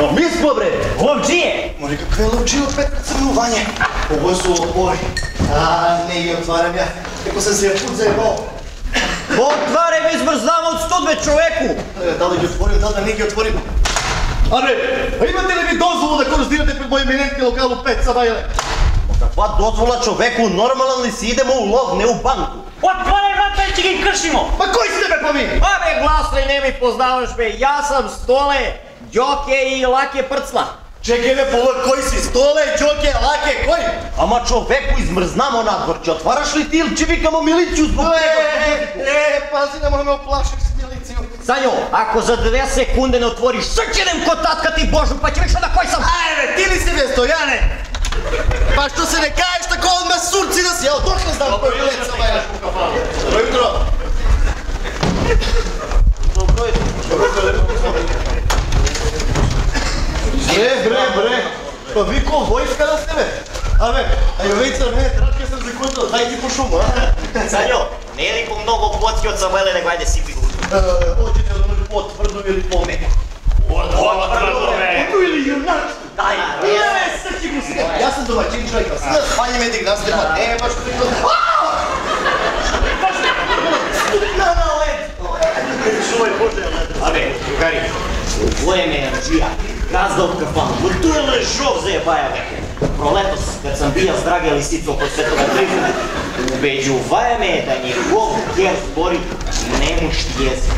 Но миско бре, ловчије! Мори, какво е ловчије от пет Црнување? Овој су отвори. А, не ја отварам ја. Еко се се пут заебал. Во отварем ме избрзам од сто бе човеку. Дали ги отвори, дали не ги отвори. Абе, а имате ли ви дозвола да корозирате пред мој еминентни локал у пет сабајле? Па Каква дозвола човеку, нормален ли си идемо у лов, не у банку? Отварай врата и ќе ги кршимо! Па кој сте бе па ми? Абе, гласли не ми познаваш бе, јас сам Столе, Ѓоке и Лаке Прцла. Чекай бе, пола, кој си? Столе, Đоке, Лаке, кој? Ама човеку измрзнамо надвор, ќе отвараш ли ти или ќе викамо милицију због Е, тебе? е, пази, не ме оплашиш с милицију. Санјо, ако за две секунди не отвориш, срченем ко татка ти Божу, па ќе на кој сам. Ајде, ти ли си бе, Стојане? Па што се не каеш тако одме сурци да си, док не знам кој е Пеца Бајле. Добро jutro. Добро е. Бре, бре, бре. Па ви ко војска да сте бе? Абе, ајде вејца, не, трачка съм закутал, дај ти по шума, а? Санјо, не е ли по многу потки од Самуеле, него ајде сипи го. Е, Одите да ми потврдо или помека. Потврдо, бе. Потврдо или юнак? Дај, Не, срчи го сега. Јас сум домаќин човек, а сега спањаме дик нас нема. Не, баш како ти На, на, лед. Чувај Боже, Абе, другари, овој ме јанџија, газда од кафан, но тој е лежов за ебаја веќе. Пролетос, кад сам бијал с Драге Лисица околу Светога Трифона, убеđуваја ме да njegov гер збори немушки језик.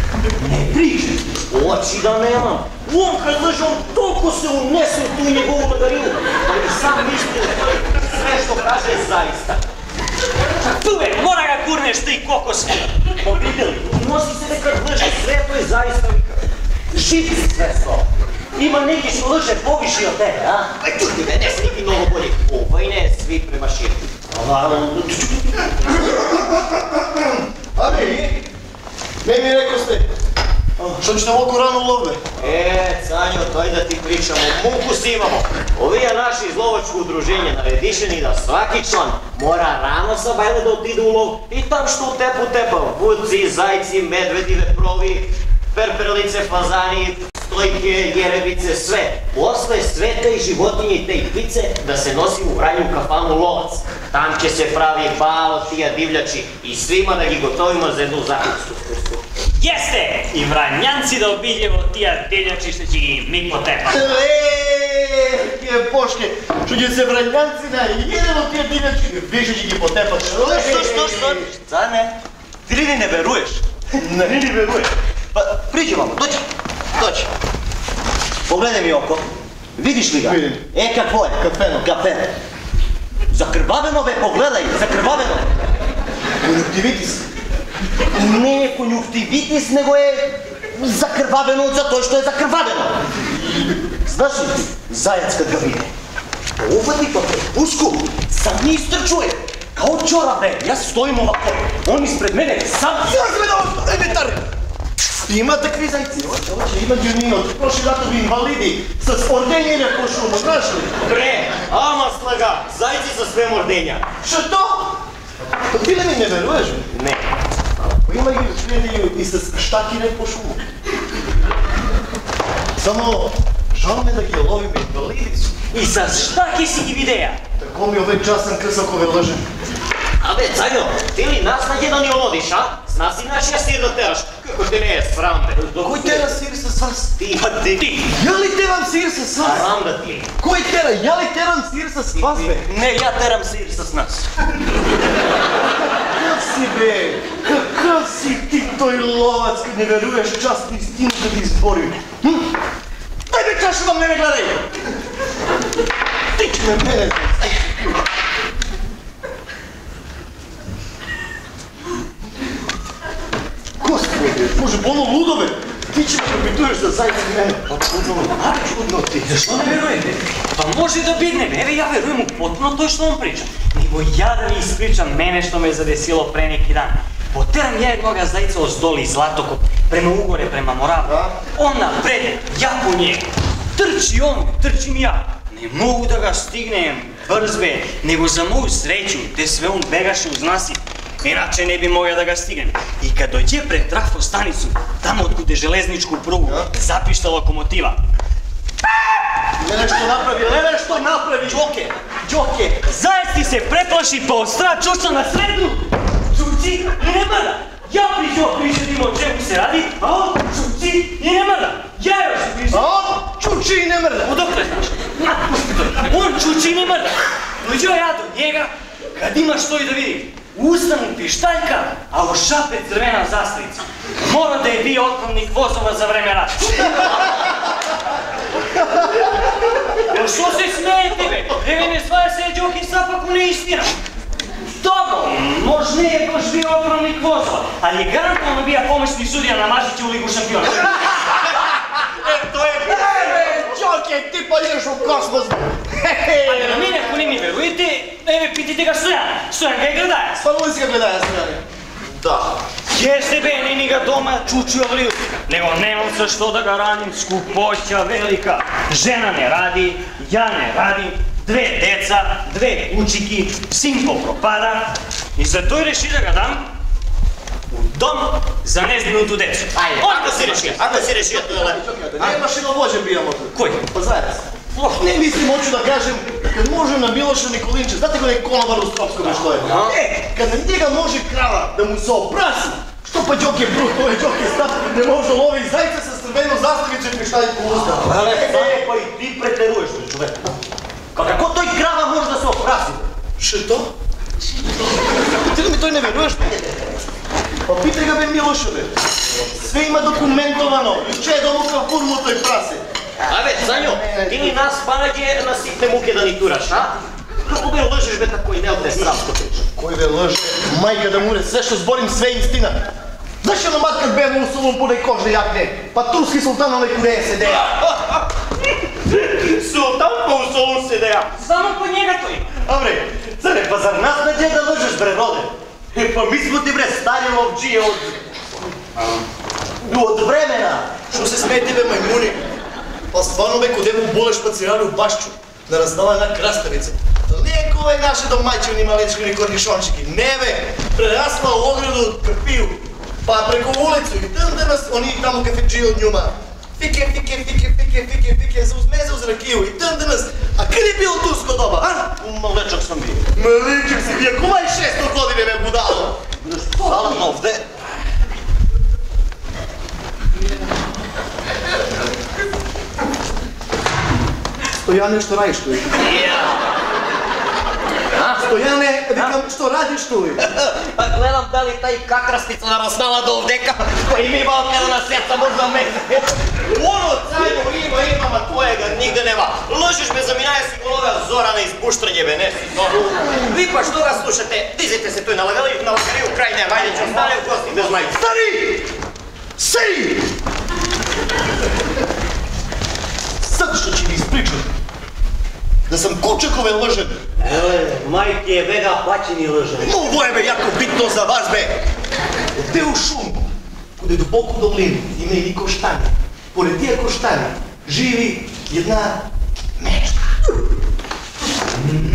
Не прича, очи да немам. Он кај лежам толку се унесе у ту негову магарилу, да па и сам мисли, да све што каже е заиста. Туве, мора ga гурнеш ти кокос. Па носи се дека лежи, све тој заиста Жити Жив со. Ima neki su lže poviši od tebe, a? Pa čuti me, ne svi ti mnogo bolji. i ovaj ne, svi prema širu. A vi? mi rekao ste, što ćete ovako rano love? E, Sanjo, daj da ti pričamo, muku si imamo. Ovi je naše izlovačko udruženje naredišeni da svaki član mora rano sa bajle da otide u lov i tam što u tepu tepa, vuci, zajci, medvedive, provi, perperlice, fazani, стојке, јеревице, све. После света и животињите и птице да се носи у Врању кафану ловац. Там ќе се прави бал од тија дивљачи и свима да ги готовиме за едну закуску. I vranjanci da obiljevo tija deljači što će gi mi potepa. Ле, ке пошке, што ќе се врањанци на еден од тие дивјачи, више ќе ги потепат. Што, што, што? Цане, ти ли не веруеш? Не, не веруе. Па, приđi мамо, доđi, доđi. Погледај ми око. Видиш ли га? Видим. Е, какво е? Кафено. Кафено. Закрвавено бе, погледај, закрвавено. Конјуктивитис. Не е конјуктивитис, него е закрвавено за тоа што е закрвавено. Знаеш ли ти, зајац кад го виде? Овади па пред пушку, сам ми истрчуе. Као чора бе, јас стоим овако, он испред мене, сам Јас бе да емитар. Има такви зајци, оќе, има ги оние од прошли ратови инвалиди с ордењење по шума, знаеш ли? Бре, ама слага, зајци со све мордења. Што? Па ти ли ми не веруеш? Не, Па има ги свијели и с штакине по шума. Само жал ме да ги ловиме инвалидици. I sa šta ki si gi videja? Тако ми овој часен крс ако ве лъжем. Абе, Цајо, ти ли нас на да ни олодиш, а? С нас и нашия сир да тераш. Како те не е срам, бе? Кој тера сир с вас? Ти, па ти, ти. Ја ли терам сир с вас? Срам да ти. Кој тера? Ја ли терам сир с вас, бе? Ne, ja teram sir с нас. Какъв си, бе? Какъв си ти тој ловац, кад не веруеш част истину да ти избори? Дај бе чаша да мене гледај! Тич ме мене, Може болно лудо бе! Ти че ме пропитуваш за зајци мене. Па чудно, а чудно ти. Заšto ne verujete? Pa može da bidne, evo ja verujem u potpuno to što on priča. Nego ja da mi ispričam mene što me je zadesilo pre neki dan. Poteram ja jednoga zajca od zdoli zlatokop prema ugore, prema moravu. Da. On napred, ja po njegu. Trči on, trčim ja. Ne mogu da ga stignem brz be, nego za moju sreću, te sve on begaše uz nas i Inače ne bi mogao da ga stignem. I kad dođe pred trafo stanicu, tamo otkude železničku prugu, zapišta lokomotiva. Не што направи, леле што направи! Đoke, Đoke, zajec ti se preplaši pa ostra čuča na srednu. Čuči i ne mada. Ja pričao pričatim o čemu se radi, a on čuči i ne mada. Ja još А он чучи и не мрда. Pusti to. он чучи не мрда. Доđo ja do njega, ima što i da vidi. U usta mu pištaljka, a u šape crvena zastavica. Mora da je bio otpravnik vozova za vreme rata. Jel što se smijete be? Evi ne svaja se Đoki Sapak u neistina. Dobro, možda je baš bio otpravnik vozova, ali je garantovano bija pomoćni sudija na Mažiću u Ligu šampiona. Е, тоа е Еве, Џоке, ти па идеш у космос. Ali na mene ako ne mi verujete, evo pitite ga Stojana. Stojan ga je gledajac. Па музи га гледаја страни. Да. Jeste be, ne ni ga doma čučio vriju. Nego nemam sa što da ga radim, skupoća velika. Žena ne radi, ja ne radim, dve deca, dve kućiki, sin propada. I zato je reši da ga dam dom za nezbrinutu decu. Ајде, ако си реши, ако си реши тоа е да не машиновоđe bija možda. Кој? Па заедно. Не мислим, da kažem, kad može na Miloša Nikolinče, znate ko je konobar u Stropskome što je? E, kad na njega može krava da mu se oprasi, što pa Đoke brut, to je Đoke stav, ne može lovi zajca sa crvenom zastavićem pištaj po usta. Але па и ти претеруваш, човек. Па како тој крава може да се опраси? бе? Što? Ти ли ми тој не веруваш? бе? Па Милоша бе. Sve ima dokumentovano, juče je domукал фурму тој прасе. Абе, Санјо, ти ни нас панаѓе на ситне муке да ни тураш, а? Како бе лъжеш бе тако и не од те срам што? Кој бе лъже? Мајка да муре, sve што зборим све е истина. Знаеш едно мат kad бе му усолом по кожна јакне, па турски султан на куде седеја. Султан по усолу се деја. Само по njega ima. Абре, царе, па зар нас не да лъжеш бре, роде? Е, па ми смо ти бре, стари ловчије од... Од времена. Што се смеете бе, мајмуни? Па стварно бе, коде му болеш па у башчу, да раздава една краставица. Не е кој наше домаќини малечки корнишончики, не бе, прерасла у ограду од капију, па преку улицу и ден денес они таму кафеджи од њума. Фике, фике, фике, фике, фике, фике, за узмезе уз ракију и ден денес, а каде бил турско доба, а? Малечок сам бил. Маличък си, вие кома е 600 години бе будало? Сала овде. Стојане, што радиш тој? Стојане, викам, што радиш тој? Па гледам дали тај какрастица нараснала до овдека, кој ми има откаде на сеца можда ме. Оно цајно има, има, ма тоа ga нигде нема. Лъжиш ме, заминаја си голове зора на избуштрање бе, не си. Но, ви па што ga слушате? Дизите се тој налагали, налагали у крај не, ајде ќе остане у гости без мајка. Стани! Сей! Da sam Kočakove lžen. Еле, мајке е вега плачени лъжани. Много е бе jako bitno za vas bе. Те у шум, куде дубоко долин има едни коштани. Поред тия коштани живи една мечка.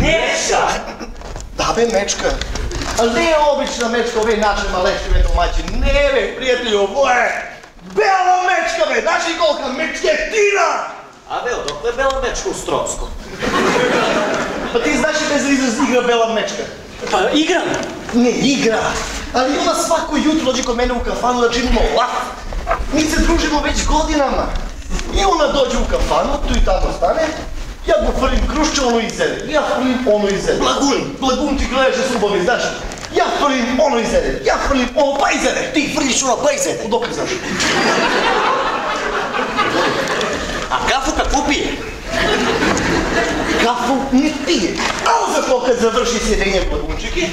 Neša! Да бе, мечка. Ali не е обична мечка, ове наше малешиве домаќи. Не бе, пријатели, ово е бела мечка бе. Знаеш ли колка мечкетина? Абе, одокле бела мечка у Стромско? Па ти знаеш ли израз игра бела мечка? Pa igram. Не игра, али она свако јутро доđe код мене у кафану да чинимо лав. Ми се дружимо веќе годинама. И она доđe у кафану, тој тамо стане, ја го фрлим крушче, оно изеде. Ја фрлим, оно изеде. Благун, благун ти гледаше с убави, знаеш? Ја фрлим, оно изеде. Ја фрлим, оно па изеде. Ти фрлиш, оно па изеде. Одокle знаеш? А кафу какво пие? Кафу не пие. А зато kad заврши седење благунчики,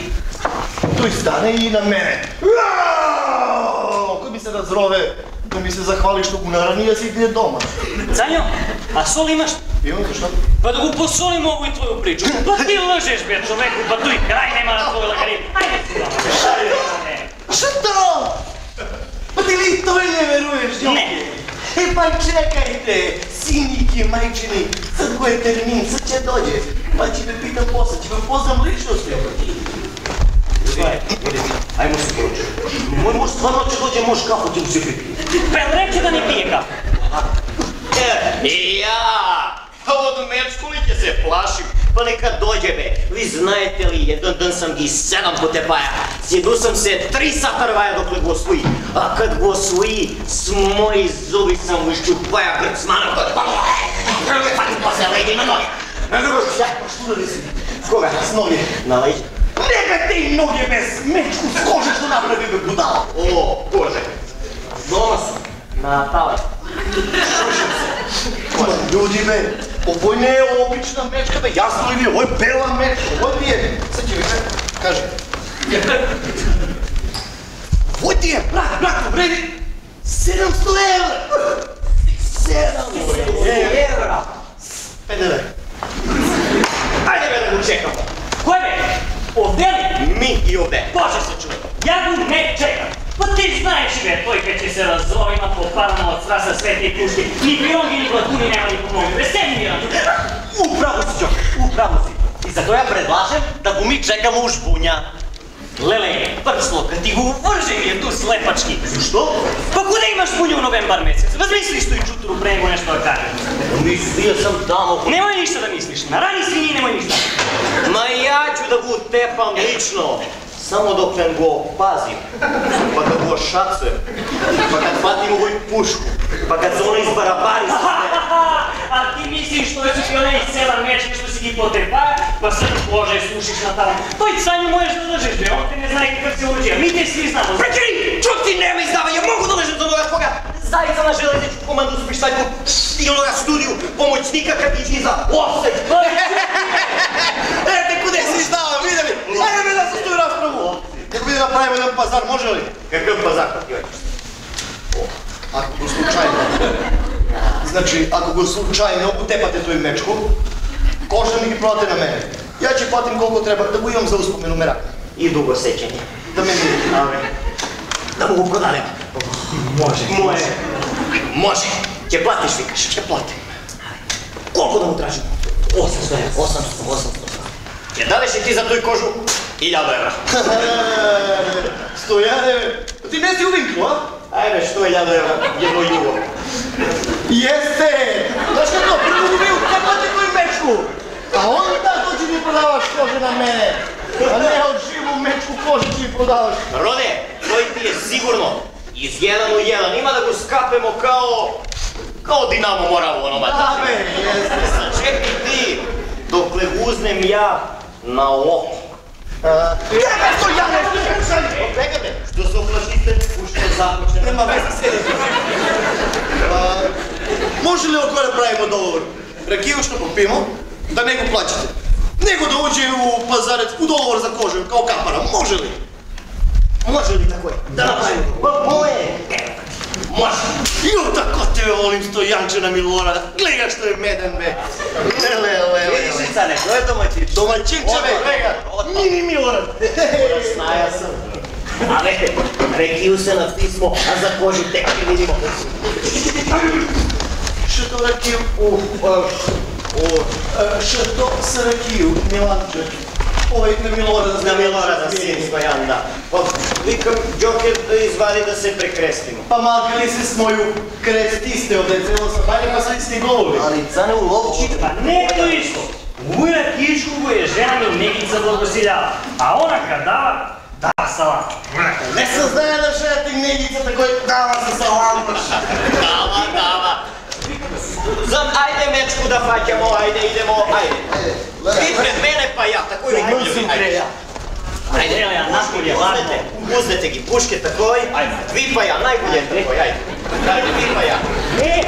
тој стане и на мене. Кој ми се разрове, да ми се захвали што го нарани да си иде дома. Canjo, a sol imaš? Имам зашто? Pa da го tvoju priču. Pa ti lažeš, be, čoveku, pa tu i kraj nema na tvojoj lagari. Ajde si da. Што? Па ти ли тој не веруваш, Јоке? Не. Е, па чекајте, синики, мајчини, сад кој термин, сад ќе дојде. Па ќе ме питам после, ќе ме познам лично с него. Ајмо се поручи. Мој муж стварно ќе доđe мош кафу ќе му се пипи. Pel reče da ne pije kafu. Е, и ја! Од мечку ли ќе се плашим? pa neka dođe me. Vi znajete li, jedan dan sam i sedam pute paja. Sjedu sam se tri sata rvaja dokle go osvoji. A kad go osvoji, s moji zubi sam mu iščupaja grcmana kod palove. Prve pati posle legi na noge. Ne znam što ja, što da nisi? Koga? S noge. Na leđe. Nega te i noge me smečku kože što napravi me budala. O, Bože. Doma sam. Na tale. Šušim se. Ljudi me, овој не е обична мечка бе, јасно ли ви, овој бела мечка, овој ти е, се ќе ви кажи. Овој ти е, брат, брат, вреди 700 евра. 700 Евра. ПДВ. Ајде бе да го чекам. Кој бе? Овде ли? Ми и овде. Боже се човек, ја го не чекам. Па ти знаеш бе, тој кај ќе се разровима попадна од страса свети пушки, ни пионги, ни платуни нема ни помогне. Бе, се ми мирам. Управо си, Джоке, управо си. И затоа ја предлагам да го ми чекаме уж буња. Леле, прсло, кад ти го врже ми е ту слепачки. Зашто? Па куде имаш пуња у новембар месец? Размисли што и чутру пре него нешто да каже. Мислија сам тамо. Немој ништо да мислиш. На рани свини немој ништо. Ма ја ќе да го тепам лично. Само доклен го пазим, па да го шацуем, па кад фатим овој пушку, па кад се она избарабари со мене. А ти мислиш што си онaj седам мечки што си ги потепа, па се Боже слушиш на таму. Тој Цању можеш да држиш, бе, он те не знае какъв си оружие. Ми те си знамо. Прекри! Чук ти нема издавање, могу да лежам за нога кога зајца на железечко команду спиштајко и онога студио, помоćnika кад излиза офсет. Ете, куде си издава, виде ли? Ајде бе да се би да направим еден пазар, може ли? Какъв пазар па ти Ако го случајно. Значи, ако го случајно утепате тој мечко, кожа ми ги продате на мене. Ја ќе платим колку треба да го имам за успомен у мерак. И дуго сеќање. Да ме види. Абе, да му го продадем. Може. Може. Може. Ќе платиш, викаш. Ќе платим. Колку да му тражим? 800 евра. 800, 800. Ќе дадеш и ти за тој кожу Hiljada evra. Sto evra? Ti ne si uvinklo, a? Ajde, što je ljado evra? Jedno jugo. Jeste! Znaš kako, prvo ubiju, kad dođe koju mečku? A onda dođi mi prodavaš kože na mene. A ne od živu mečku kožu ti prodavaš. Rode, koji ti je sigurno iz jedan u jedan. Ima da ga skapemo kao... Kao Dinamo Moravu, ono mače. Dame, jeste. Sačekaj ti, dokle uznem ja na oko. Tebe to ja ne slušali! Odbega me! Što se uplašite, ušte zakočne. Nema veze sve da Može li oko pravimo dogovor? Rakiju što popimo, da nego plaćate. Nego da uđe u pazarec, u dogovor za kožu, kao kapara. Može li? Može li tako je? Da napravimo. Pa, moje! Može! Jo, tako te volim, stojančena Milorada. Gledaj što je meden me. Lele, Micane, ko je domaćin? Domaćin čovjek! Mini Milorad! Ja sam. Ale, rekiju se na pismo, a za koži tek vidimo. Što to rekiju u... E, Što se rekiju, Milanče? Ovaj na Milorada znam. Na Milorada sin Stojan, da. Likam Joker izvadi da se prekrestimo. Pa makali se s moju krestiste od decelo pa sa pa sad isti golovi. Ali zane u lovčite. Pa ne to isto. Сабање, са исти голови. Али цане уловчи. Не е то исто. Уја кичку го е жена ми Мегица благоселјава, а она кадава дава салат. Не се знае да шети негицата кој дава за саламаш. Дава, дава. Зам, ајде мечку да фаќамо, ајде идемо, ајде. Ти пред мене па ја, такој ви Мрсим љуби, ајде. ја, наполе, Узнете, узнете ги пушке такој, ајде, ви па ја, најbolje е такој, ајде. Ајде, ви па ја. Е,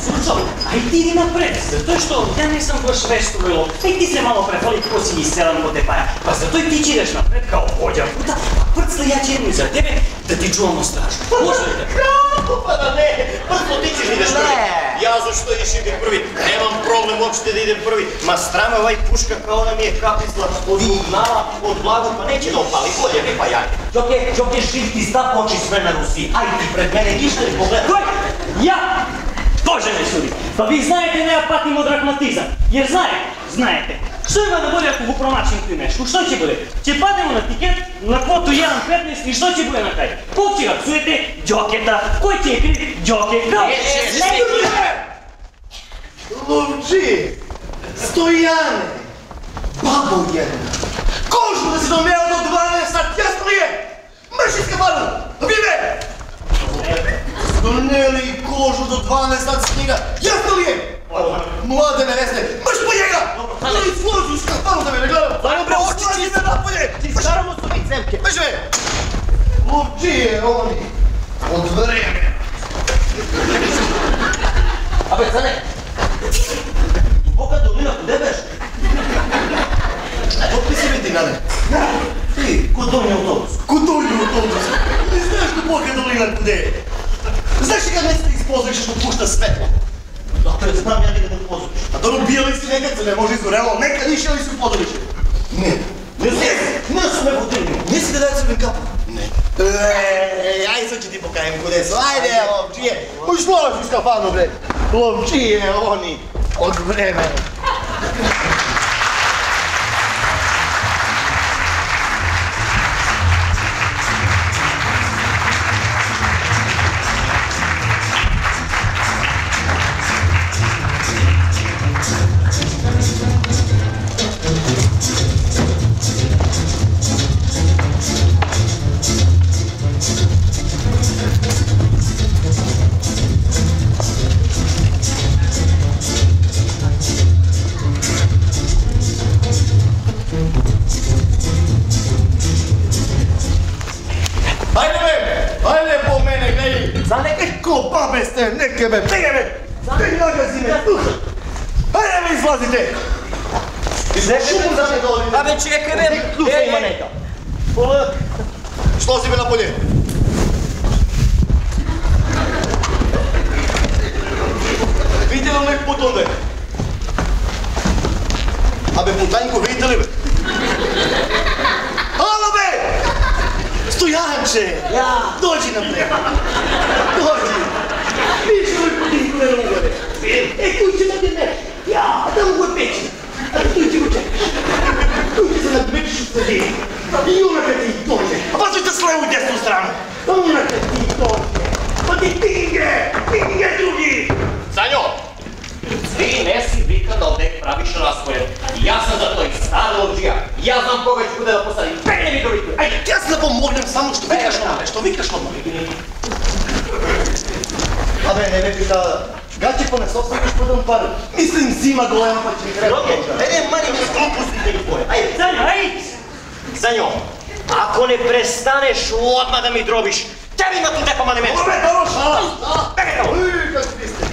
слушам, ај ти иди напред, затоа што ја не сам баш вешто било. Ај ти се мало префали како си ги селам по тепаја. Па затој ти идеш напред као воđа пута, prcli, ja ćemo iza tebe, da ti čuvamo stražu. Pa Poslušajte. Kako pa da ne? Prcli ti ćeš ideš prvi. Ja zašto ideš ide prvi? Nemam problem uopšte da idem prvi. Ma strama ovaj puška kao ona mi je kapisla od ugnala, od blagu, pa neće da opali. Bolje, ne pa jaj. Čoke, čoke, šif ti stav oči sve na Rusi. Aj ti pred mene, ništa ne pogledaj. Koj? Ja! Bože me sudi! Pa vi znajete da ja patim od rahmatizam. Jer znajete, znajete. Што има да биде ако го промачим тој нешто? Што ќе биде? Ќе паднемо на тикет на квоту 1.15 и што ќе биде на крај? Кој ќе ga псуете? Ѓокета. Кој ќе е крив? Ѓоке. Ловчи, Стојане, бабо една. Кожу да си донео до 12 сат, јасно ли е? Мрши скафану, виме! Донели кожу до 12 сат снега, јасно ли е? Млада невесте, мрш по njega! Али сложи скафану да ме не гледам! Зајно бре, очи Сложи ме напolje! Ти скарамо со ти цемке. Мрш бе! Ловчие, они! Од време! Абе, Цане, Бока долина, куде беш? Отписи ми ти, Нане. Ти, кој дојде автобус? Кудојде автобус? Не знаеш дубока долина куде е? Знаеш ли как не се използваш што пушта светло? Zato je znam ja njega da. A dobro ono bijeli si nekad se ne može izgorelo, nekad li si su podoriče? Ne. Ne zjezi, ne su me potrebni. Nisi da dajcu mi kapu? Ne. Eee, aj sad ću ti pokajem kude su, ajde lomčije. Uš lolaš iz kafanu bre. Lomčije, oni, od vremena. Сте, нека бе, бега бе! Бега нагази ме! Ајде бе, излазите! Шуму за ме доли! Абе, чекај бе. Клюса Е, има нека! Полак! Слози ме наполje! Видите ли ме путон бе? Абе, путанјко, видите ли бе? Ало бе! Стојанче! Ја. Доđi напред! Доđi! Кој путинко ме угаре! Е, кој ќе да ти не? Ја, да му го печи! А тој ќе го чекаш! Тој ќе се надмечиш од седи! И онака ти доđe! А па се с лево и десно страна! А онака ти доđe! Па ти тиге! Тиге други! Санјо, ти не си викан да одек правиш распоред. Јас сум за тој стар ловџија. Јас знам кога ќе куде да посадим. Бегне ми добри. Ајде. Јас да помогнем само што викаш одма, што викаш одма. Абе, не ме пита, гачи по не составиш подам пар. Мислим зима голема па ќе ми треба. Роке, е, мани ми с глупостите ги твоje. Ајде. Санјо, ајде. Санјо, ако не престанеш одма да ми дробиш, тебе има туде па мане мене. Абе, добро, шала! Бегај. Уј, како ви сте?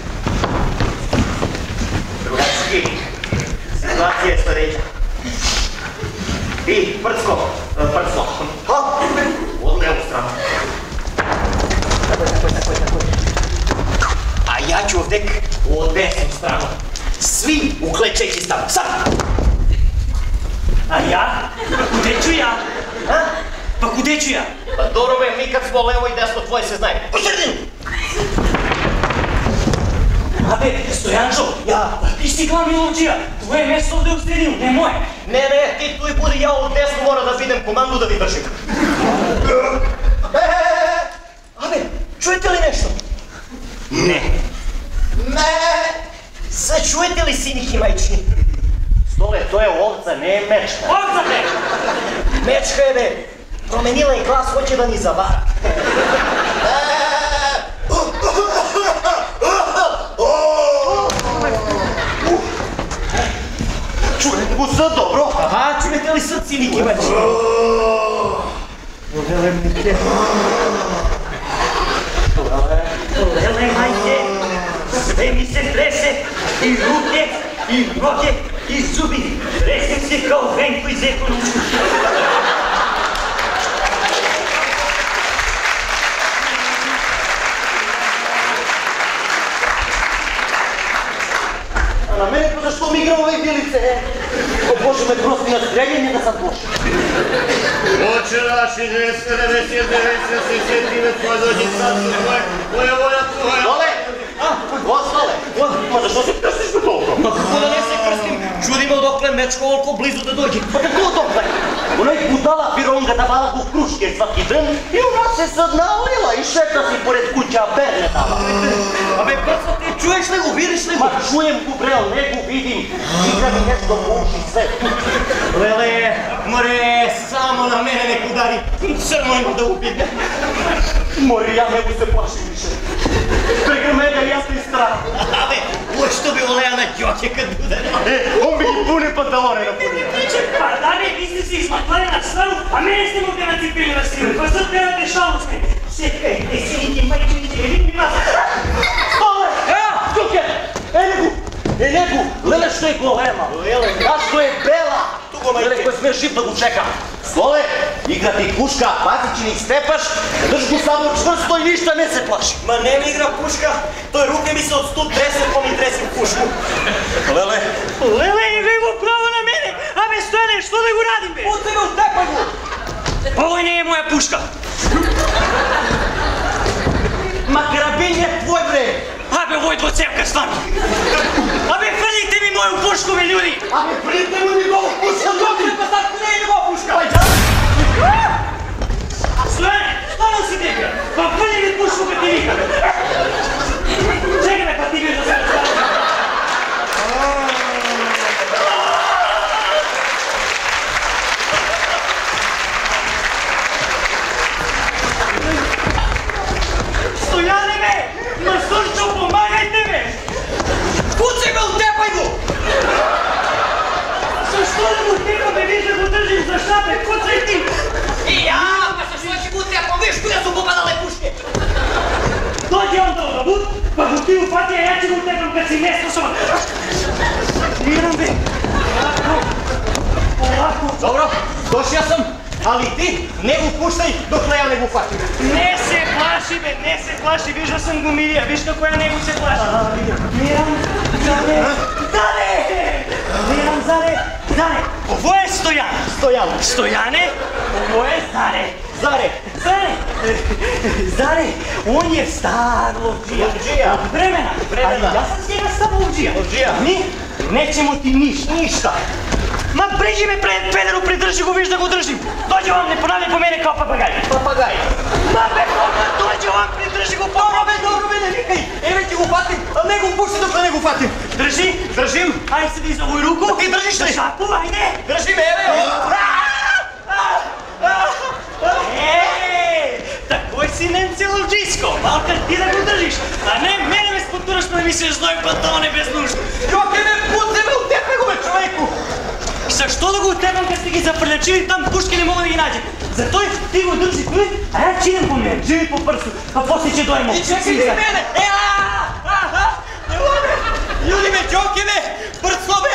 Другачки, ситуација е следеќа. И, прцко, прцко. Ха, од лево страна. Такој, такој, такој, такој. А ја ќе овдек од десна страна. Сви уклечејќи став. Сад! А ја? Па куде ću ја? А? Па куде ću ја? Па добро бе, ми кад смо лево и десно, твој се знае. По средину! Абе, Стојанчо, ја, ти си главни ловџија. Твое место овде у не моје. Не, не, ти тој буди, ја од десно мора да видам команду да ви држим. Е, е, е, абе, чуете ли нешто? Не. Не! Се чуете ли синики мајчи? Столе, тоа е овца, не е мечка. Овца бе! Мечка е бе. Променила и глас, хоće да ни завара. Чуете го са добро? Аха, чуете ли са синики мајчи? Леле, мајке, све ми се тресе, и руке, и ноге, и зуби. Тресем се као Венко из економија. А на мене па зашто ми игра овај билице, е? О Боже, ме прости на стрелјање да сам Боже. Вчерашни 299 се дојде сад кој која воја твоја. Доле! Остале! Ма зашто се крстиш бе толку? Ма како да не се крстим? Чудиме одокле мечко олко близу да дојде. Па како одокле? Онај будала пиронга да бала го крушке сваки ден и она се съднаурила и шета си поред куќа берне дава. Абе, прво ти чуеш ли го, видиш ли го? Ма чуем го брел, не го видим. Игра ми нешто по уши све. Леле, море, само на мене не удари. Црно има да убиде. Мори, ја не го се плашим више. Прегрмега јас ми страх. Абе, Ой, што би волеа на ѓоќе кад буде. Е, он би ги пуне панталоне на пунија. Па да бе, ви сте се измаклали на страну, а мене сте му га нацепили на силу. Па зад певате шалу сме. Секајте, сините, мајчините, видни вас. Столе! Е, ѓоќе! Е, него! Е, него! Леле што е голема! Леле, А што е бела! Туго, мајке. Леле, кој сме жив да го чека. Столе, игра ти кушка, пази, че ни степаш, држ го само чврсто и ништа не се плаши. Ма не ми игра пушка, тој руке ми се од студ тресе, по ми треси пушку. Леле, Леле, не го право на мене. Абе, Стојане, што да го радим, бе? Пуцай го, тепай го! Овој не е моја пушка. Ма карабин е твој бре! Абе, овој двоцевка стварно. Абе, фрлите ми моју пушку, бе, људи. Абе, прите му ни го пушка, ѓоќе, па сад не е го пушка! Ајде! Стојане, стану си тебе. Па фрли ми пушку, бе, ти вика, бе, па ти виж да се разправи. Стојане, бе! Али ти не го пуштај докле ја не го фатим. Не се плаши, бе, не се плаши, виж да съм го мирија, виж како ја него се плаши. Мирам, заре, заре! Мирам, заре, заре! Ово е Стојан. Стојан, Стојане, ово е Заре. заре, Заре, Заре, он е стар ловджија. Ловджија. Од времена. Времена. Али јас съм сега стар ловджија. Ловджија. Ни, неćemo ti ništa. ништа. Ма приđi me пред педеру, придржи го, виж да го држим. Доđe вам, не понављај по мене као папагај. Папагај. Ма бе, кога доđe вам, придржи го, Добро бе, добро бе, не викај. Еве ќе го фатим, а не го пушти докле не го фатим. Држи, Држим. ајде седи за овој руку. Ти држиш ли? Шапу, ајде. Држи ме, еве. Еј, такој си немце ловджиско. Малка ти да го држиш. А не, мене ме спотураш па ми се зној панталоне без нужда. Ме пуцай ме, утепе го бе, човеку. Зашто да го отебам кога сте ги запрлечили там пушки не мога да ги најдам? За тој ти го држи тој, а ја чинам по мене, живи по прсу, па после ќе дојмо. И чекай ти мене. Е, а, а, а, Ево ме. Јуди ме, ѓоќе ме, брцо ме.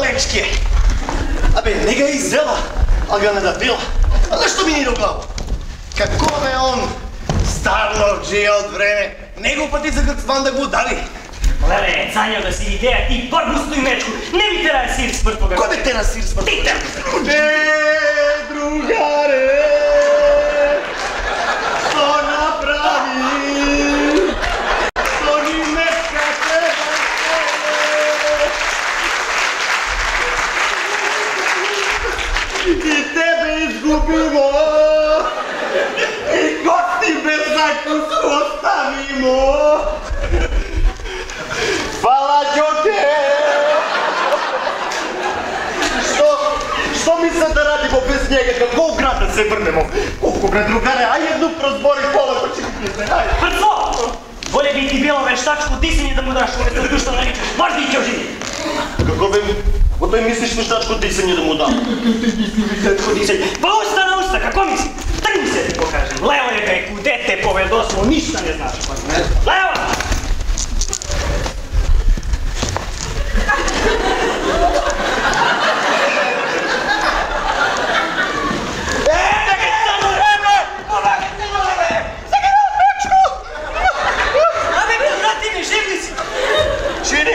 Лечке. Абе, не га изела, а га надавила. А зашто ми ни до главу? Како бе он? Старно джија од време. Него пати за грцван да го удари. Леле, Цањо да си идеја, ти първо стои мечку. Не ми тера си спрт кога. Кој бе те на сир смрт? Ти те. Е, другаре! Мимо! Фала, Ѓоке! Што, што мисля да радимо без njega? Како у град да се врнемо? Колку бре другаре, ај едну прозбори полako ќе ги писне, ај! Брзо! Боле би ти било вештачко дисање да му даш уместо душтно наричаш. Може да и ќе оживи. Како бе, тој мислиш вештачко дисање да му дам? Вештачко дисање. Па уста Dosta, kako misli? Trgni se ti pokažem. Levo je beku, dete povedo smo, ništa ne pa znaš. Levo!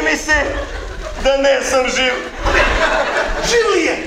Mi se da ne sam živ. Živ li je?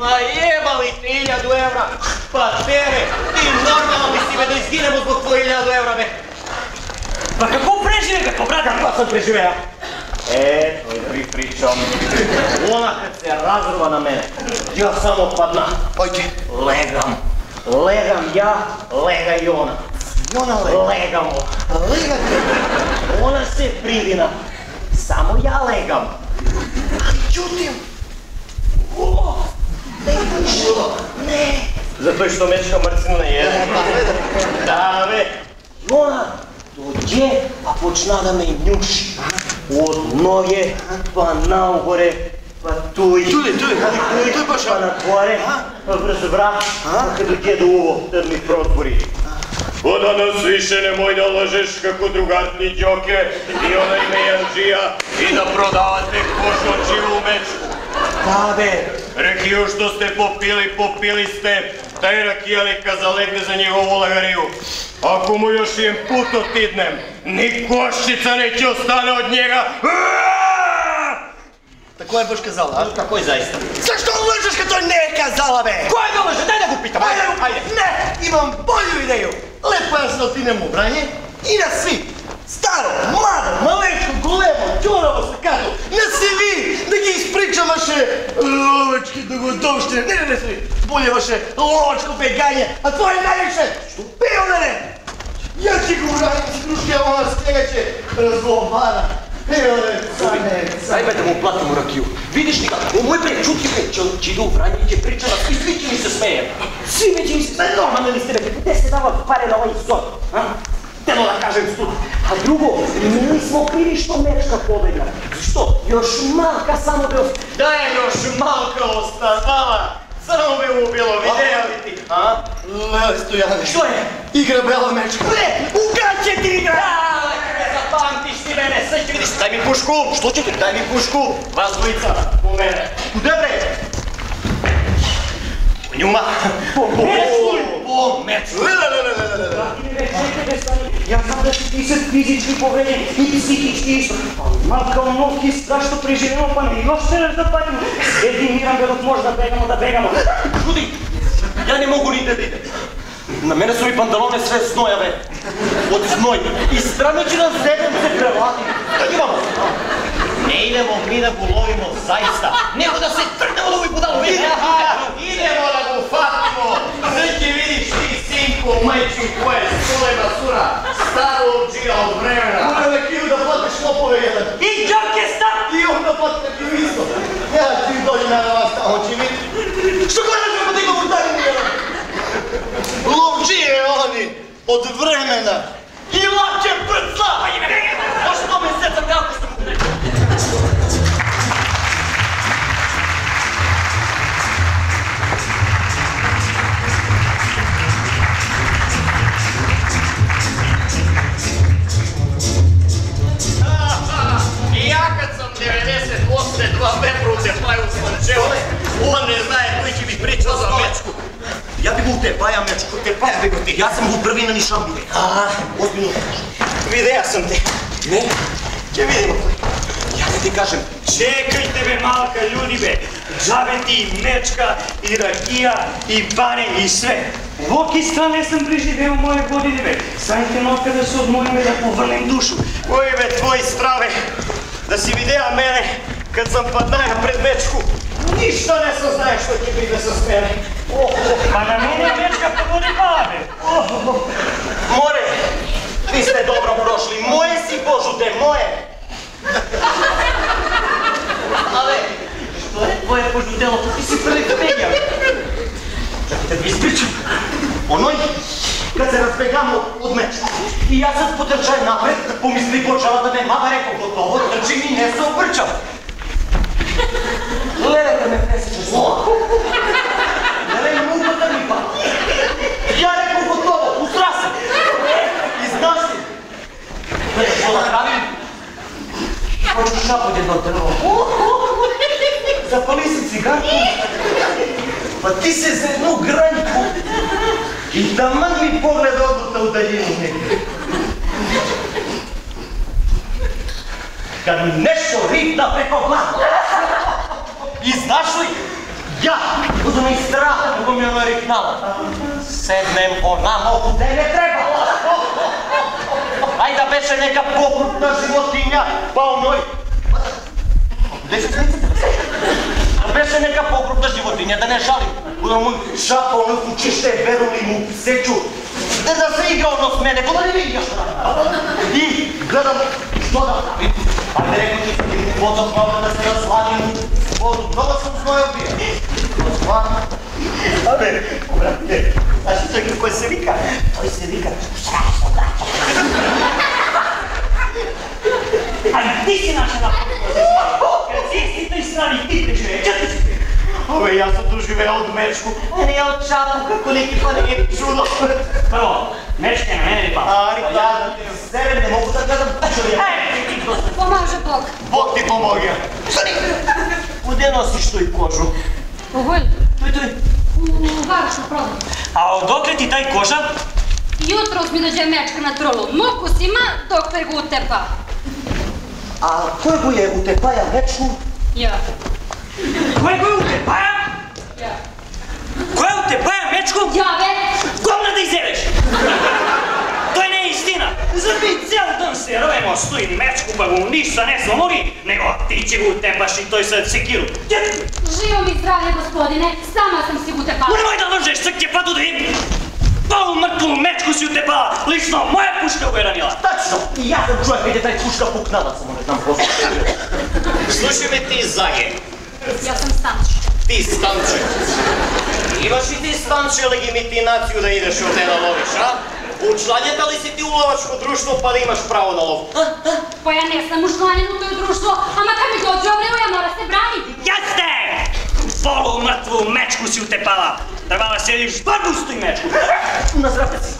Ma jebali ti iljadu evra! Pa tere, ti normalni si me da izginemo zbog tvoje iljadu evra, be! Pa kako pa pa prežive kako, brata? Pa sam preživeo! E, to je pri pričom. Ona kad se razrva na mene, ja samo padna. Ajde. Legam. Legam ja, lega i ona. I ona lega. Legamo. Legate. Ona se privina. Samo ja legam. Ali čutim. Oh. Не. Затоа што мечка мрцина е. Да, бе. И она доđe, а почна да ме нюши. Од ноге, па нагоре, па туј. Туј, туј, туј, туј баш. Па нагоре, па врз брат, па каде доđe до ово, да ми прозбори. Od danas više nemoj da lažeš kako drugatni djoke i onaj mejanđija i da prodavate košoči u mečku. Tade! Rekiju što ste popili, popili ste, taj rakijalika zalegne za njegovu lagariju. Ako mu još jedan put otidnem, ni košica neće ostane od njega. Tako je baš kazala, a? Tako je zaista. Zašto lažeš kad to ne kazala, be? Ko je da laže? Daj da ga pitam, ajde, ajde. Ne, imam bolju ideju. Лепо е да се отидем у брање и на сви. Старо, младо, маленко, големо, ќорово се като. Не си ви, да ги испричаваше ловечки догодовштини. Не, не, не си. боле ваше ловечко бегање, а твое што пио на не. Ја ти го урадим си дружке, ова с ќе разговара. Пио да бе да му платим ракiju. Видиш ли га? О мој бре, чути бе, ќе ќе иде у Врање и ќе прича на и сви ќе ми се смее. Сви ме ќе ми се смее. Нормално ли сте бе? Каде се дава паре на овај зод? А? Тено да кажем студ. А друго, ние смо криви што мечка побега. Зашто? Још малка само бе ост- Да е još малка останала. Само бе му било, видеа ли ти? А? Леле Стојане. Што е? Игра бела мечка. Не, у ти игра! Ме запамтиш ти мене, сега ќе видиш. Дај ми пушку! Што ќе ти? Дај ми пушку! Вас двојца, по мене. Куде бре? По њума. По мечку! По леле. Јас знам да си ти се физички повреден и психички исто. Малка оновки страшно преживено, па не još се да патим. Еди мирам бе може да бегамо, да бегамо. Чуди! Ја не могу ни да иде. Na mene su mi pantalone sve snojave. Od znoj. I stranići nam sedem se prevadi. Šta imamo? Ne idemo mi da bulovimo, zaista. Nego da se trgnemo da ovoj budalo. Idemo, idemo da mu fatimo. Neki vidiš ti sinko, majču koje stole basura. Staro uđija od vremena. Mora da kiju da platiš lopove jedan. I džake stan! I onda platite ti isto. Ja ti dođi na vas, hoće mi. Što gore од времена. И лапче прца! А што ме сецам како сте му И ја кад сам 98 метра те пају сланчево, он не знае кој ќе ми прича за мечку. Ја би го те паја мечко, те бе го ти. Јас сум го први на нишан бе. А, озбилно. Видеа сам те. Не, ќе видиме. Ја да ти кажем, Чекајте бе, малка ljudi бе. Джабе ти и мечка, и ракија, и баре, и све. Во киска не сам преживео моje години бе. Сајте малка да се одмориме да поврнем душу. Кој бе твој страве? Да си видеа мене, кад сам паднаја пред мечку. Ништо не се знае што ќе биде со мене. Па на мене мечка погоди пала бе. Море, ви сте добро прошли. Моje си Божуте, моje. Але, што е твое пожудело? Ти си први пеѓа. Да ви испричам. Оној, кад се разбегамо од мечку. И јас се потрчај напред, помисли почела да ме мава, рекол готово, трчи ми не се обрчам. Да ме пресече зло. Леле муката па. Ја реков готово, устра се. И знаш ли? Леле, што да правим? Почу шапот едно дрво. Запали си цигарку. Па ти се за едно гранко. И да таман ми погледа одута удаljinu некаде. Кад mi nešto ripna preko glava. I znaš li, ja, onaj strah kako mi ono ripnala, sednem onamo kude ne treba. Aj da beše neka pokrupna životinja, pa onoj... Gde se slice? Da beše neka pokropna životinja, da ne žalim. Ono mu šapa, ono kućište, veruli mu seću. Da, da se igra ono s mene, ko da ne vidi još I gledam što da pravim. Pa ne rekao ti sam mu vodo probao da se razlanim u vodu. Mnogo sam znoja bio. Razlanim. Abe, brate, znaš čekaj koji se vika? Той се vika. Али ти си наша нападка да се смаја. Кад си си тој страни, ти те живее. Чето си ти? Абе, јас съм доживеал од мечку. А не од чапу, како леки па не е чудо. Прво, мечка на мене ли пала? Ари, ја да ти себе не могу да гледам човек. Ајде, ти доста. Поможе Бог. Бог ти помоѓа. Куде носиш тој кожу? Ogolj? Tu je, tu je. U varošnu prodaju. A odokle ti taj koža? Jutro mi dođe mečka na trolu. Mokus ima dok te ga utepa. A kojegu je utepaja meču? Ja. Kojegu je utepaja? Се рвемо стои мечку па го ништо не сломори, него ти ќе го утепаш и тој се секиру. Живо ми здравје, господине, сама сам си го утепала. Немој да лжеш, сак ќе паду да им. Пол мртву мечку си утепала, лично моја пушка го е ранила. Тачно! И јас съм човек, каде тај пушка пукнала, само не знам после. Слушай ме ти, Заге. Ја сам станче. Ти, Станче. Имаш и ти, Станче, легимитинацiju да идеш од да ловиш, а? Učlanjena li si ti u lovačko društvo pa da imaš pravo na lov? A, pa ja ne sam učlanjena u to društvo, a makar mi dođe ovreo ja mora se braniti. Jeste! Volu mrtvu mečku si utepala. Trebala se jediš vrbu s toj mečku. Na si.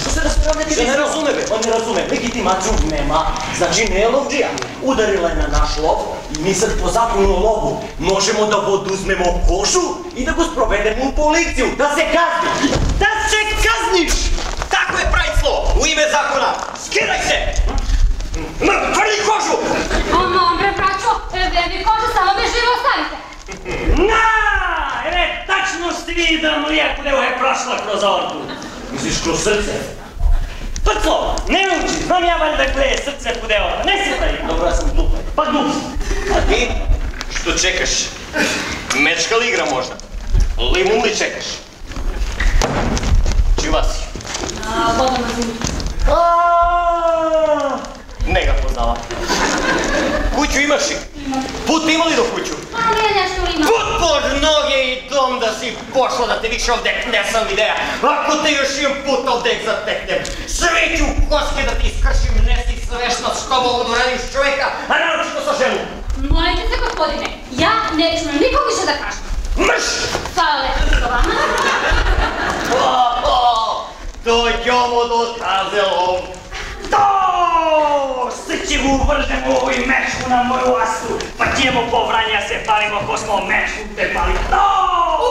Što se raspravljati? Što ne razume be? On ne razume. Legitimaciju nema. Znači ne je lovđija. Udarila je na naš lov. i Mi sad po zakonu lovu možemo da oduzmemo košu i da go sprovedemo u policiju. Da se kazni! Da se kazniš! У име закона! Скирај се! М, Тврди кожу! Ама, braćo, e, e, vi kožu samo me živo ostavite. На! Еве, тачно сте видам lijep ljevo je prošla kroz ordu. Мислиш кроз срце? Прцо, не учи, знам ја ваljda gde je srce pudevala, ne se pravi. Добро, јас сум глупа. Pa glup si. А ти? Што чекаш? Мечка ли игра можда? Лимун ли чекаш? Чива си? Voda na zimu. Ne ga poznala. Kuću imaš i? Imam. Put imali do kuću? Pa ne nešto ima. Put pod noge i dom da si pošla da te više ovdje knesam ideja. Ako te još imam put ovdje zateknem. Sve ću u koske da ti iskršim nesi svešno što mogu da uradim s čovjeka, a naročito sa ženu. Molite se gospodine, ja neću nikog više da kažem. Mrš! Hvala lepo vama. Дојдемо до Тазелом. То! Се ќе го вржем овој мечку на моју ласту, па ќе му поврања се палимо ко смо мечку те пали. То!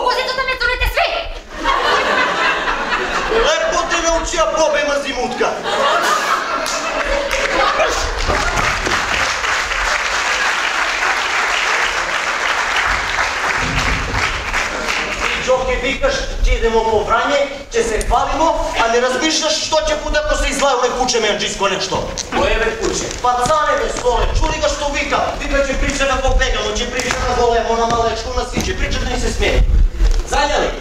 Guzito da me cunete svi! Лепо те научија бобе мазимутка. Викаш, ќе идемо по Врање, ќе се хвалимо, а не размишляш што ќе буде ако се излаваме куче менџиско нешто. Кој е бе куче? Па царе бе соле, чули го што вика? Вика ќе прича на побегало, ќе прича на големо, на малечко, на сви, ќе прича да ни се смее. Зања ли?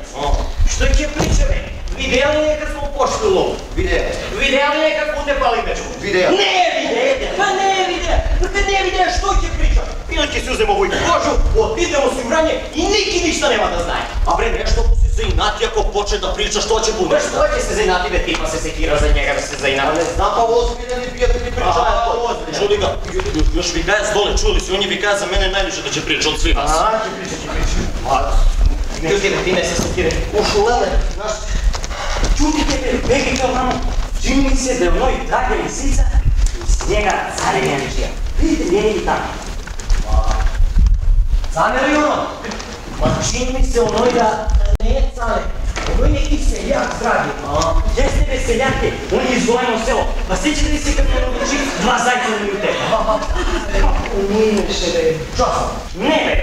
Што ќе причаме? Видеа ли нека смо пошли лов? Видеа. Видеа ли нека куте пали мечко? Видеа. Не видеа, па не е видеа, па не е видеа, што ќе прича? Или ќе се уземо овој кожу, отидемо си врање и ники ништа нема да знае. А бре, нешто ако си заинати, ако почне да прича, што ќе буде? Што ќе се заинати бе, ти па се секира за njega да се заинати? не знам, па озбилен и пријатели причаат А, тоа. Чули га, још викаат доле, чули си, они викаат за мене најлише да ќе прича од сви нас. А, ќе прича, ќе прича. Бе, ти не се секире. Ушу леле, знаеш, Чутите бе, беги као мамо. Чини ми се да мној драга лисица и с njega царевја нечија. Видите ли е таму? Цане ли оно? Ма чини ми се оној да не е цане. Оној е и селјак здрави. Јесте бе селјаки, он е изголемо село. Па сеќате ли се како научи два зајца на минуте? Умиеше бе. Часа. Не бе,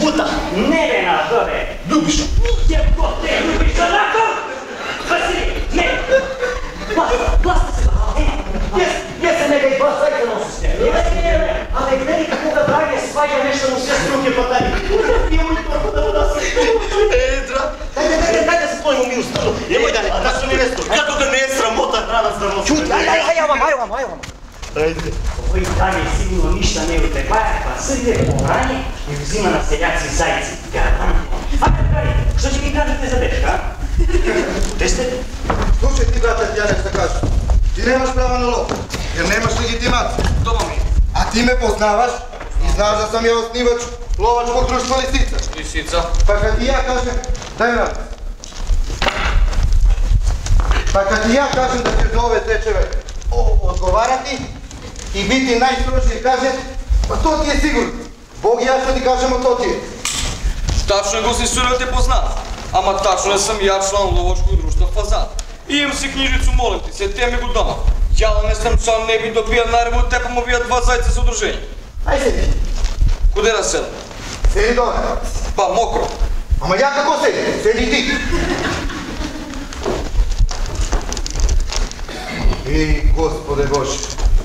Гута. не бе на тоа бе. Дубиша. Ќе го те любиш онако? Васили, не! Бласта, бласта се! Е, Јес, јес се нега и два сајка носи с него. Не, не, не, але гледай како да драге сваѓа нешто му се струке па дај. Ти и тоа да да се. Едра, Дај, дај, дај, дај да се спојмо ми устано. Немој да не, да се ми несто. Како да не е срамота храна за носи? Чути, ај, ај, ај, ама, ај, ама, ај, ама. Ајде. Овој дали сигурно ништа не утекаја, па срде по ране и взима на селјаци зајци. Гарантно. Ајде, драги, што ќе ги кажете за дечка? Де сте? Слушай ти, брате, ти ја се кажа. Ти немаш право на лов, jer nemaš legitimaciju. Дома ми. A ti me poznavaš i znaš da sam ja osnivač lovačkog društva Lisica. Лисица. Pa kad ti ja kažem, daj nam. Pa kad ti ja kažem da ćeš za ove tečeve o- odgovarati i biti najstrožiji kažem, pa to ti je sigurno. Bog i ja što ti kažemo, to ti je. Тачно го си сурел те познат. Ама тачно сам ја члан ловачко друштво Фазан. И имам си книжицу, молим ти се, те ми го дома. Ја да не сам члан, не би добија наредба од тепа му вија два зајца со удружение. Aj sedi, Куде да седам? sedi dole. Па мокро. Ама ja kako sedi? Sedi ti. I gospode Bože.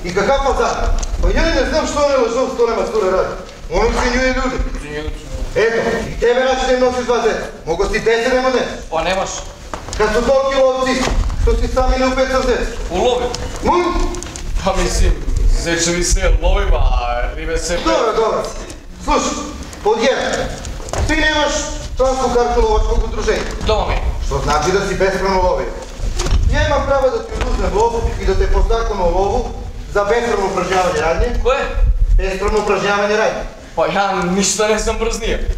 I kakav fazan? Pa ja ne znam što one lažov s tolema skoro radi. On ucijenjuje ljude. Eto, i tebe naći da im nosiš dva zeca. Mogo si deset, nema ne. Па немаш. Su toliki lovci, Što si sam ili u 510? Ulovi. Molim? Pa mislim, zečevi se lovima, a ribe se... Dobro, dobro. Slušaj, pod jedan. Ti nemaš člansku kartu lovačkog udruženja. To mi. Što znači da si bespravno lovio. Ja imam pravo da ti oduzmem lovu i da te po zakonu o lovu za bespravno upražnjavanje radnje. Koje? Bespravno upražnjavanje radnje. Pa ja ništa ne znam brznije.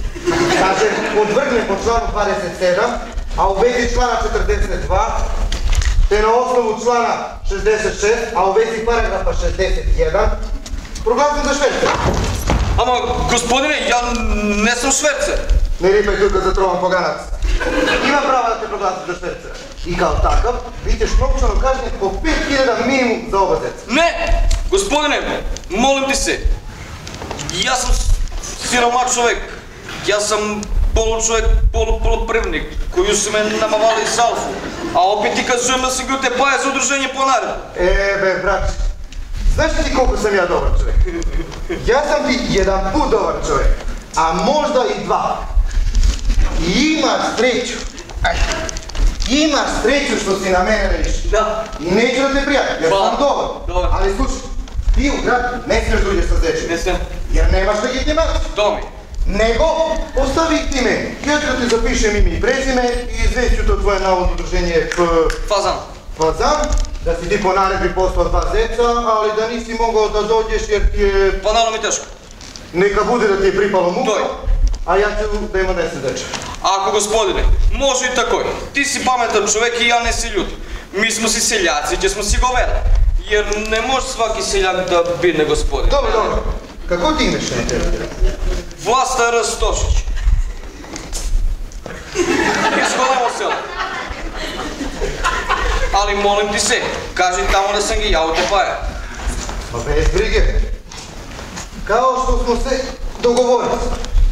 Kaže, odvrgne po članu 27, a u vezi člana 42 te na osnovu člana 66, a u vezi paragrafa 61, proglasim za šverce. Ама, господине, ја не сум шверцер. Ne ripaj tuka za trovan poganac. Imam pravo da te proglasim za šverca. I kao takav, bit ćeš novčano kažnjen po 5000 minimum za oba zeca. Не, господине, молим ти се. Јас сум сиромак човек. Јас сум получовек, полуполупревник, кој се ме намавали с алфу. А опет ти кажувам да си го те паја за удружение по наред. E, be, brat, znaš ti koliko sam ja dobar čovjek? Ja sam ti jedan put dobar čovjek, a možda i dva. I imaš sreću. Aj, imaš sreću što si na mene reši. Да. I neću da te prijavim, jer Hvala. sam dobar. Dobar. Ali slušaj, ti u grad ne smiješ da uđeš sa zečem. Не сте. Jer nemaš legitimaciju. Доми. nego ostavi ti me. Ja ću da ti zapišem ime i prezime i izveću to tvoje navodno udruženje P... Fazan. Fazan, da si ti po naredbi poslao dva zeca, ali da nisi mogao da dođeš jer ti je... Pa naravno mi teško. Neka bude da ti je pripalo muka, a ja ću da imam deset deča. Ako gospodine, može i tako. Ti si pametan čovjek i ja ne si ljud. Mi smo si seljaci, gdje smo si govera. Jer ne može svaki seljak da bine gospodin. Dobro, dobro. Kako ti imeš na Власта Растошич. Из големо село. Али молим ти се, кажи таму да сам ги јао те паја. Pa bez brige. Kao što smo se dogovorili.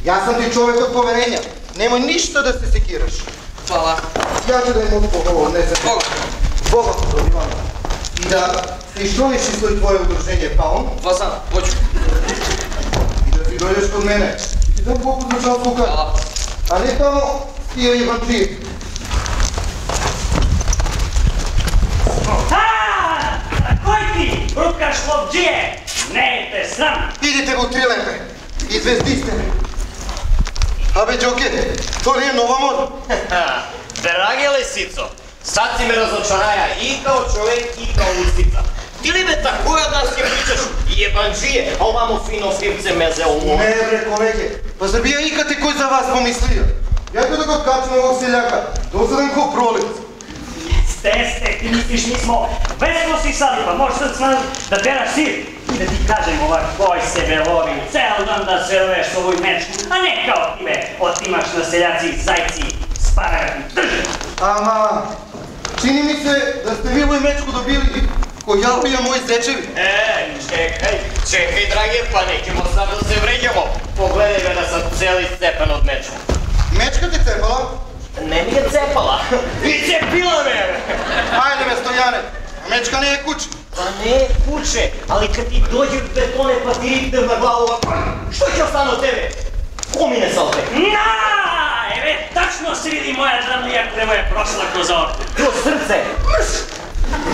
Ja sam ti čovjek od poverenja. Nemoj ništa da se sekiraš. Hvala. Ja ću da im otpo ovo odnesem. Bogom. Bogom te dobivam. I da se iščoniš isto i tvoje udruženje Paun Vazan, I ti dam Bogu za čas luka. Hvala. A ne tamo ti je Ivančije. A, Кој ти? Рукаш ловджие! Не те срам! Идите го трилепе и звездисте ме. Абе, Джоке, то не е нова мода. Драге лисицо, sad si me razočaraja i kao čovek i kao lisica. Ti li me tako da si pričaš jebanđije, a ovamo fino firce meze ovo. Не, бре, колеге, па зар би ја икате кој за вас помислија? Ја да го откачам овог селјака, досаден ко пролет. Сте, сте, ти мислиш, ми смо весно си сади, па можеш да знам да тераш сир. И да ти кажем ова, кој себе лови, цел дан да се ловеш овој меч, а не као ти бе, отимаш на селјаци, зајци, спарагати, држи. Ама, чини ми се да сте ви овој мечко добили кој ја убија мои зечеви. E, čekaj, čekaj, drage, pa nećemo sad da se vređamo. Pogledaj me da sam celi scepan od meča. Мечка те цепала? Ne mi je cepala, i cepila me! Ајде ме, Стојане, мечка не е куч. Pa ne kuće, ali kad ti dođe betone pa ti rikne na glavu ovako, što će ostane od tebe? Pomine sa opet. На! Еве, тачно се види моја дрвна крема е прошла kroz ор. Kroz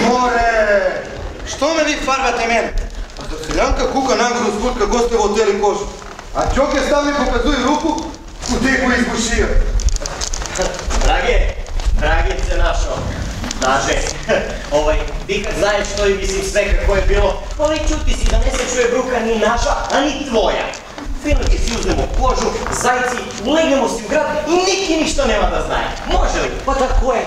More! Što me vi farbate mene? A zar seljanka kuka najgoru sput kad goste u teli košu? A Ćoke stavni pokazuju ruku, u teku izbušio. Drage, drage se našao. Daže, ovaj, ti kad znaš što i mislim sve kako je bilo, ovaj čuti si da ne se čuje bruka ni naša, a ni tvoja. Fino ti si uzmemo kožu, zajci, ulegnemo si u grad i niki ništa nema da znaje. Može li? Pa tako je,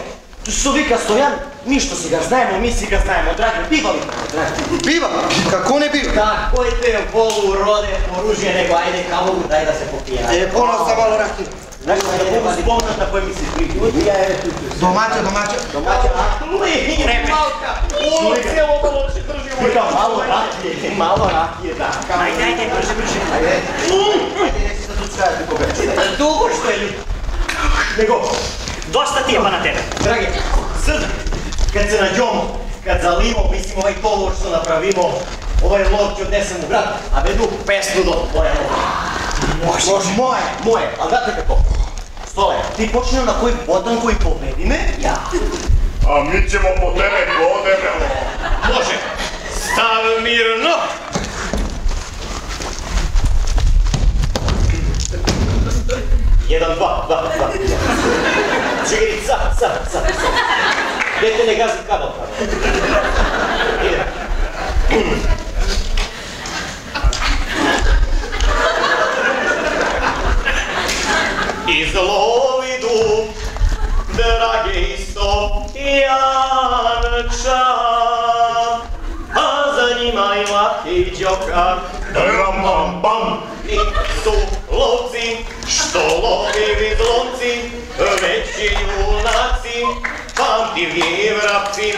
Vika Stojan, mi što si ga znajemo, mi si ga znajemo, dragi, biva li? Dragi. Бива, како не бива? Tako je te volu rode oružje, nego ajde kavogu, daj da se popije. Е, понос само рахти. Znaš da ne mogu spomnat na koje mi si pričao. Ja je tu tu. Домаќа, домаќа. Domaća, a li, malka, u cijelo ovo će drži ovo. Vika, malo rakije, malo rakije, da. Ајде, ајде, брže, брže. Dugo što je ljudi. Nego, Доста ти е Dosta ti je pa na tebe. Dragi, sad kad se nađemo, kad zalimo, mislim ovaj toloč što napravimo, ovaj lov ću odnesem u grad, a vedu pesnu do tvoje Može, može. Moje, moje, ali gledajte kako. Stole, ti počinu na koji botan koji pobedi me, ja. A mi ćemo po tebe podebelo. Može, stav mirno. Jedan, dva, dva, dva. Jesus! Dete negazi kabel tamo. Idem. Iz Lovidu, dragi Stopijanča, a za njima i laki djoka, ram bam i su lovci, što lovi vidlonci, veći junaci, pamtivljiv vrapci,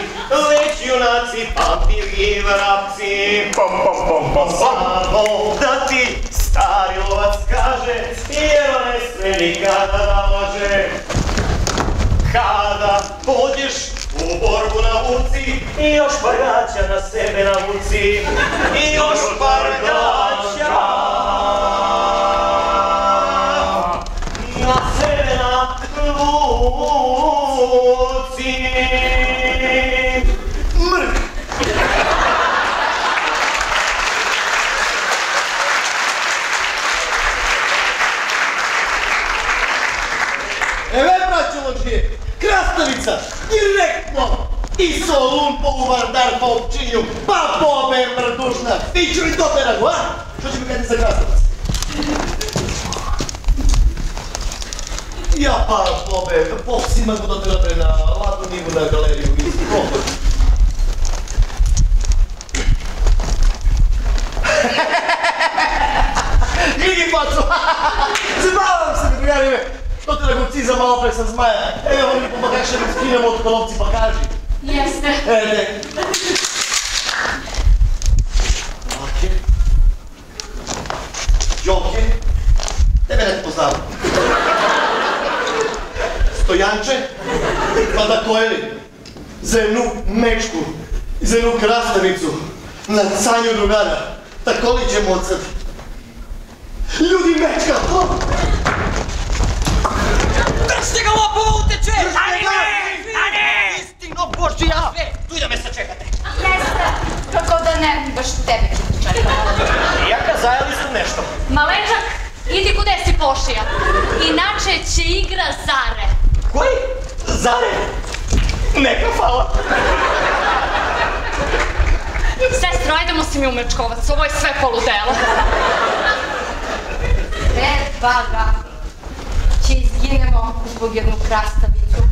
već junaci, pamtivljiv vrapci. Pam, pam, pam, pam, pam. Samo da ti stari lovac kaže, jer on ne sme nikada da. Kada pođeš u borbu na vuci, i još par gaća na sebe na vuci, i još par gaća zbog jednu krastavicu.